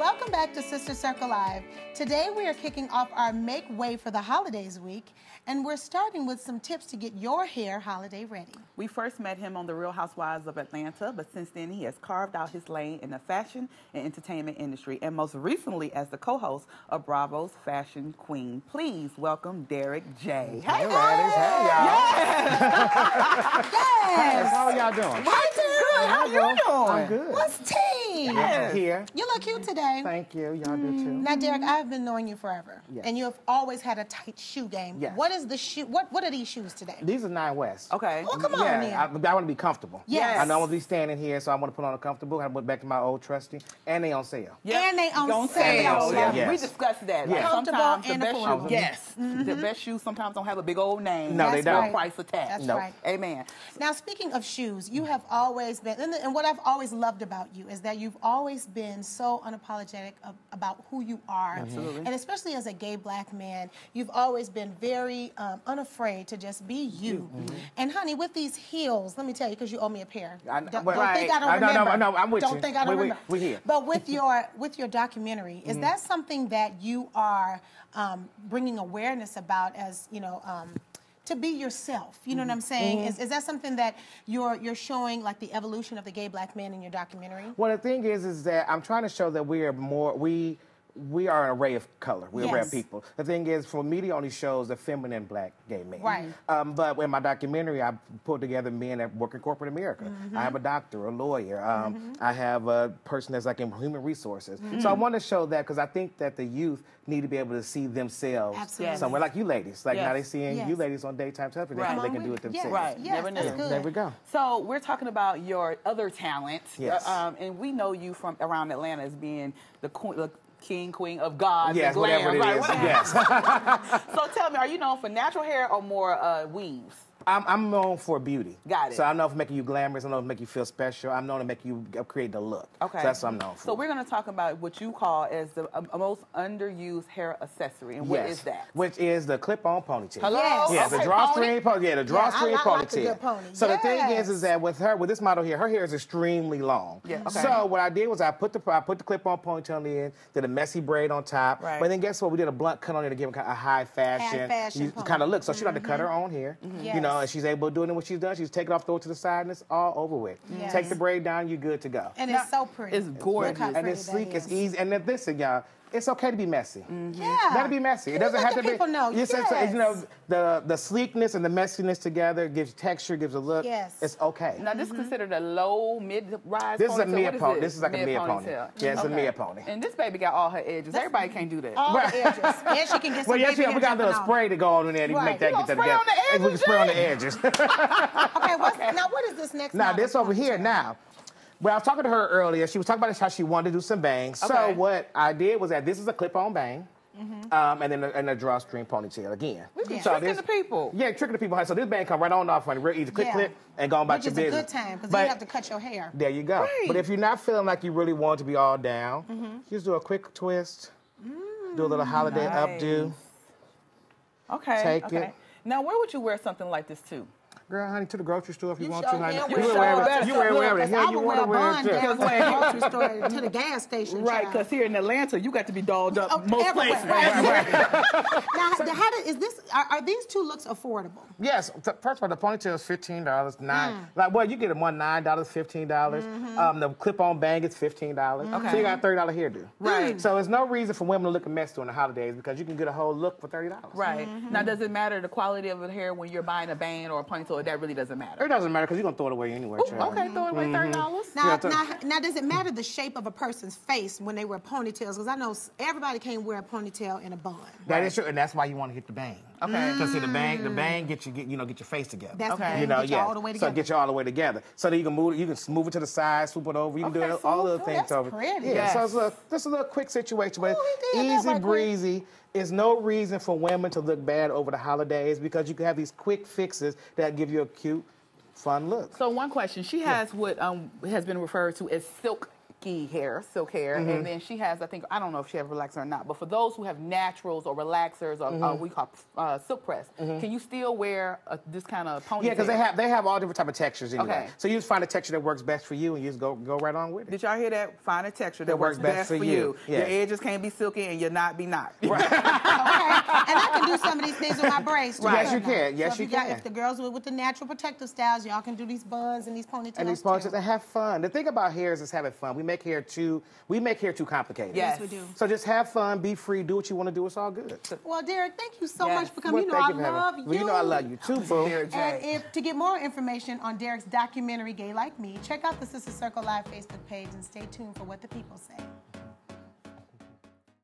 Welcome back to Sister Circle Live. Today we are kicking off our Make Way for the Holidays week, and we're starting with some tips to get your hair holiday ready. We first met him on The Real Housewives of Atlanta, but since then he has carved out his lane in the fashion and entertainment industry, and most recently as the co-host of Bravo's Fashion Queen. Please welcome Derek Jae. Hey, ladies. Hey, y'all. Yes! How y'all doing? Hi, Derek. How you doing? I'm good. What's tea? I'm here. You look cute today. Thank you. Y'all do too. Mm. Now, Derek, I've been knowing you forever, Yes. and you have always had a tight shoe game. Yes. What is the shoe? What What are these shoes today? These are Nine West. Okay. Well, come on, yeah. I, I want to be comfortable. Yes. I know I'm gonna be standing here, so I want to put on a comfortable. I went back to my old trusty, and they on sale. And they on Don't sale. sale. Yeah, Yes. we discussed that. Like Yes. Comfortable sometimes the and best shoes, yes, the mm-hmm. best shoes sometimes don't have a big old name. No, they That's don't. right. Price attached. That's Nope. right. Amen. Now, speaking of shoes, you have always been, and, and what I've always loved about you is that you've always been so unapologetic of, about who you are. Absolutely. And especially as a gay black man, you've always been very um, unafraid to just be you. And honey, with these heels, let me tell you, because you owe me a pair. I- don't, well, don't think I don't I- no, no, no, I'm with don't you. think I don't we- remember. we here. But with your with your documentary, is that something that you are um, bringing awareness about as you know? Um, to be yourself, you know what mm-hmm. I'm saying? Is, mm-hmm. is that something that you're you're showing like the evolution of the gay black man in your documentary? Well, the thing is, is that I'm trying to show that we are more we. We are an array of color. We're array of Yes. people. The thing is, for media only shows the feminine black gay men. Right. Um, but in my documentary, I put together men that work in corporate America. Mm-hmm. I have a doctor, a lawyer. Um, I have a person that's like in human resources. Mm-hmm. So I want to show that because I think that the youth need to be able to see themselves Absolutely. somewhere, like you ladies. Like now they're seeing Yes. you ladies on daytime television. Right. They can do it it. Yes. themselves. Right. Yes, Never that's knew. good. There we go. So we're talking about your other talents, Yes. uh, um, and we know you from around Atlanta as being the, queen, the king, queen of God, Yes, the glam, whatever it right? is. Whatever. Yes. So tell me, are you known for natural hair or more uh, weaves? I'm, I'm known for beauty. Got it. So I'm known for making you glamorous. I'm known to make you feel special. I'm known to make you create the look. Okay. So that's what I'm known for. So we're going to talk about what you call as the uh, most underused hair accessory, and what is yes. that? Which is the clip-on ponytail. Hello? Yes. Yeah, Okay, the drawstring pony. Yeah, the drawstring I- I like a ponytail. good pony. So the thing is, is that with her, with this model here, her hair is extremely long. Yeah, okay. So what I did was I put the I put the clip-on ponytail on the end, did a messy braid on top. Right. But then guess what? We did a blunt cut on it to give it a high fashion, high fashion pony. kind of look. So she don't have to cut her own hair. You know, Yes. and she's able to do it. And what she's done, she's take it off, throw it to the side, and it's all over with. Yes. Take the braid down, you're good to go. And it's so pretty. It's gorgeous. Look and it's sleek, it's easy, and then listen, y'all. It's okay to be messy. Mm-hmm. Yeah. Let it be messy. It doesn't have to be. people know. Yes, it's- Yes. You know, the the sleekness and the messiness together gives texture, gives a look. Yes. It's okay. Now, this is mm-hmm. considered a low, mid-rise This is a ponytail. mid pony. it? This is like a mid pony. ponytail. Yeah, it's a mid pony. And this baby got all her edges. Everybody can't do that. all the edges. and she can get some Well, yes, baby yeah, we got a little spray to go on in there to Right. make that get that gonna on together. the we can edges, spray on the edges. Okay, now what is this next now, this over here now. Well, I was talking to her earlier. She was talking about how she wanted to do some bangs. Okay. So what I did was that this is a clip-on bang. Mm-hmm. Um, and then a, and a drawstring ponytail again. be So tricking the people. Yeah, tricking the people. So this bang come right on off on real easy. Click, Yeah. click, and go on about Which your is a good time because you have to cut your hair. There you go. Right. But if you're not feeling like you really want to be all down, Mm-hmm. just do a quick twist. do a little holiday Nice. updo. Okay. Take okay. it. Now, where would you wear something like this to? Girl, honey, to the grocery store if you, You want sure to, honey. can You wear wear something wherever, better. you wear wherever the Because I you would want to wear a wear. bun it to. down to the grocery store to the gas station. Right, because here in Atlanta, you got to be dolled up Oh, most everywhere. places. now, the- how do, is this? Are, are these two looks affordable? Yes, t- first of all, the ponytail is fifteen dollars. Nine, Mm. like well, you get them one nine dollars, fifteen dollars. Mm-hmm. Um, the clip-on bang is fifteen dollars. Okay. So you got a thirty dollar hairdo. Right. So there's no reason for women to look a mess during the holidays because you can get a whole look for thirty dollars. Right. Mm-hmm. Now, does it matter the quality of the hair when you're buying a band or a ponytail? That really doesn't matter. It doesn't matter because you're gonna throw it away anyway. Ooh, child. okay, throw away mm-hmm. thirty dollars. Now, Yeah, th- now, now, does it matter the shape of a person's face when they wear ponytails? Because I know everybody can't wear a ponytail in a bun. That is true, and that's why you want to hit the bang. Okay. Because see, the bang, the bang get you, get, you know, get your face together. That's Okay. okay. you know, get you yeah. all the way So get you all the way together. So that you can move, you can move it to the side, swoop it over. You can Okay, do it, all swoop. the things that's over. pretty. Yeah. So Yes. it's a, just a little quick situation, but Oh, he did that easy right quick. breezy. Is no reason for women to look bad over the holidays because you can have these quick fixes that give you a cute, fun look. So one question: She has what um, has been referred to as silk silky hair, silk hair, and then she has, I think, I don't know if she has relaxer or not, but for those who have naturals or relaxers or uh, we call uh, silk press, can you still wear a, this kind of ponytail? Yeah, because they have they have all different type of textures anyway. Okay. So you just find a texture that works best for you, and you just go go right on with it. Did y'all hear that? Find a texture that, That works best for you. Your Yes. edges can't be silky and your not be not. Okay. and I can do some of these things with my braids too. Yes, you couldn't can. Yes, so you if got- can. If the girls with, with the natural protective styles, y'all can do these buns and these ponytails. and these too. ponytails and have fun. The thing about hair is it's having fun. We make hair too we make hair too complicated. Yes. Yes, we do. So just have fun, be free, do what you want to do. It's all good. Well, Derek, thank you so Yes. much for coming. Well, you know I for having love you. Well, you know I love you too, boo. And if to get more information on Derek's documentary, Gay Like Me, check out the Sister Circle Live Facebook page and stay tuned for what the people say.